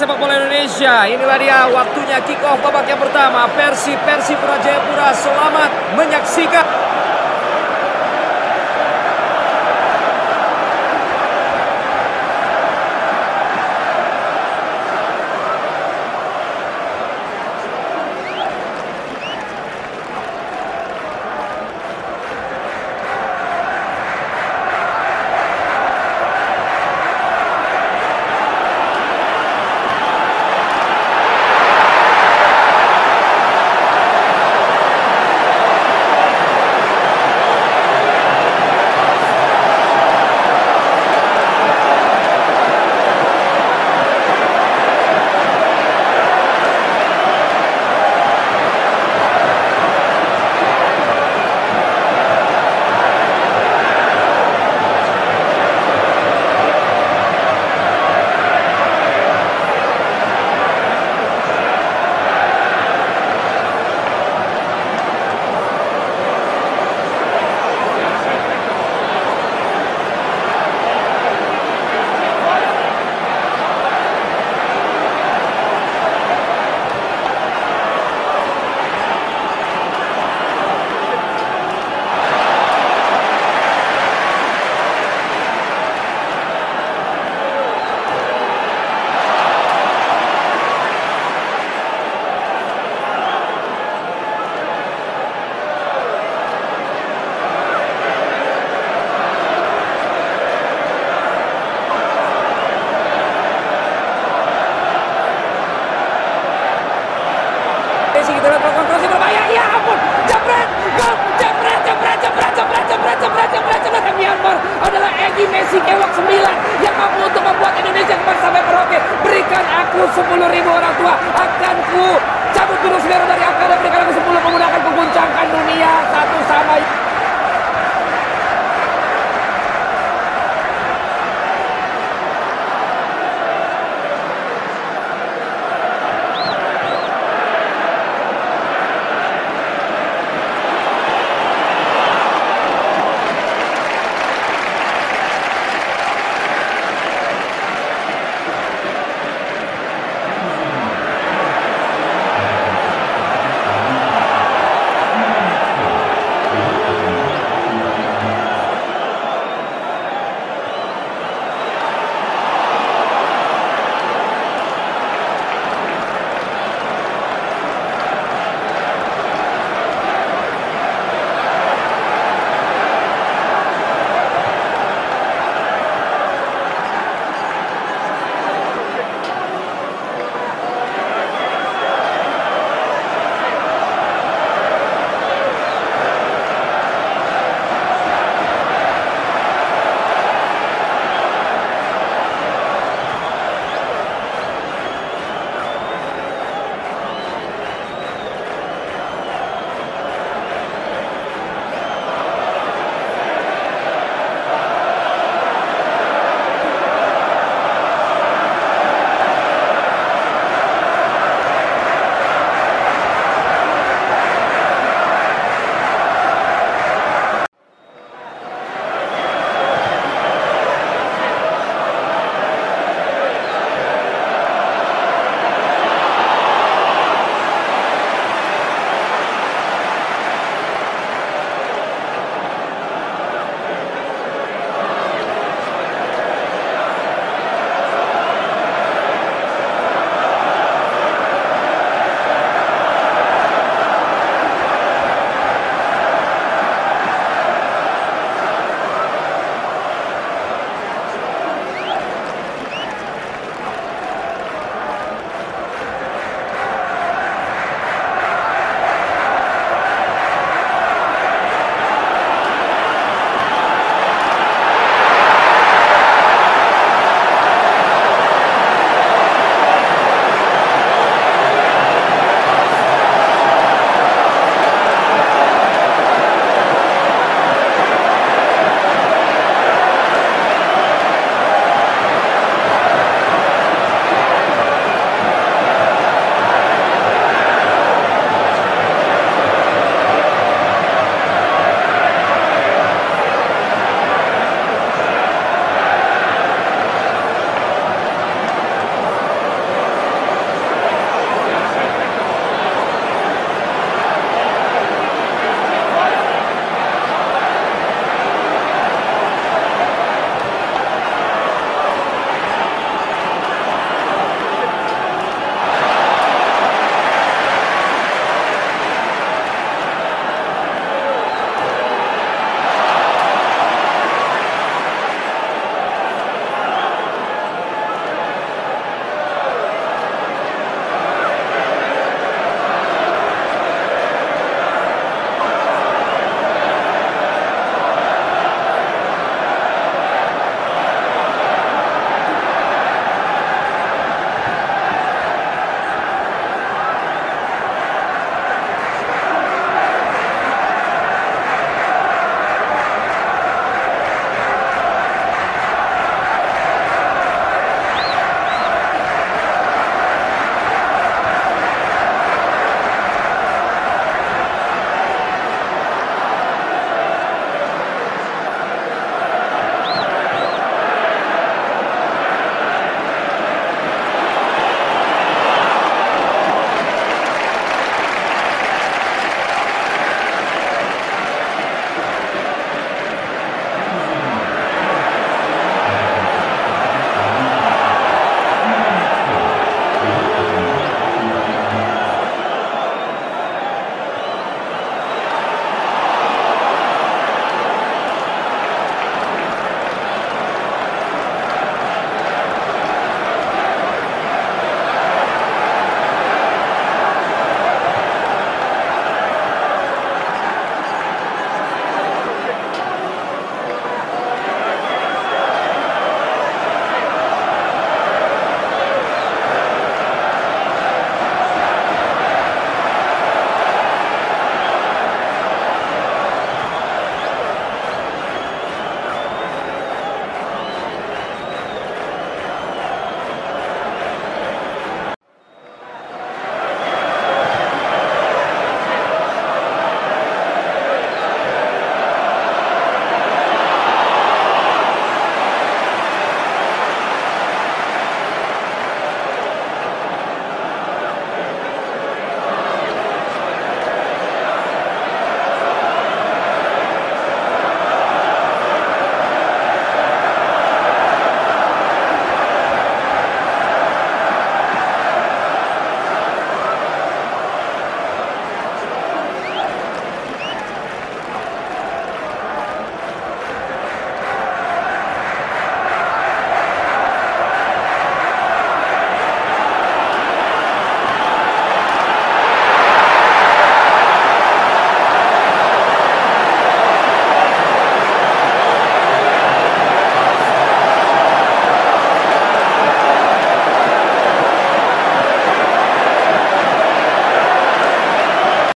sepak bola Indonesia. Inilah dia waktunya kick off babak yang pertama. Persi Persi Pura selamat menyaksikan